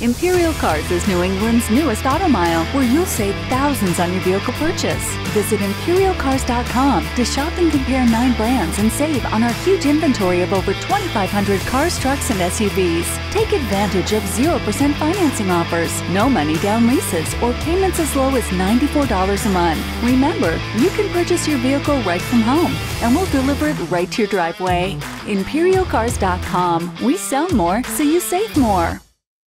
Imperial Cars is New England's newest auto mile, where you'll save thousands on your vehicle purchase. Visit ImperialCars.com to shop and compare nine brands and save on our huge inventory of over 2,500 cars, trucks, and SUVs. Take advantage of 0% financing offers, no money down leases, or payments as low as $94 a month. Remember, you can purchase your vehicle right from home, and we'll deliver it right to your driveway. ImperialCars.com. We sell more, so you save more.